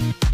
you